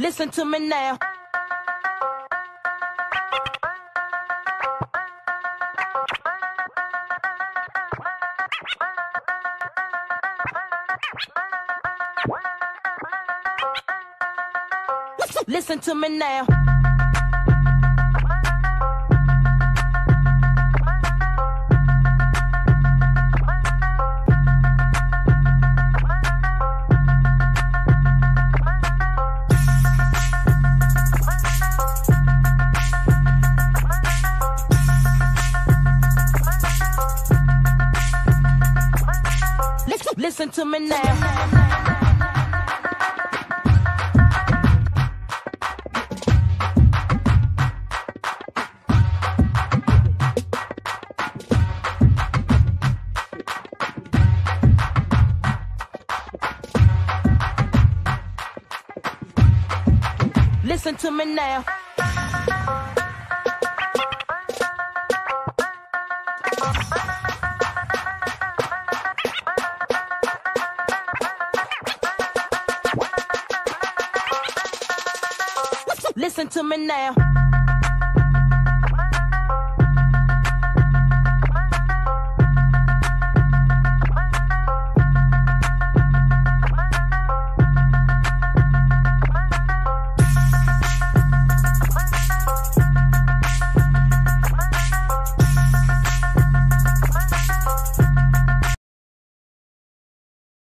Listen to me now. Listen to me now. Listen, to me now. Listen to me now. Listen to me now.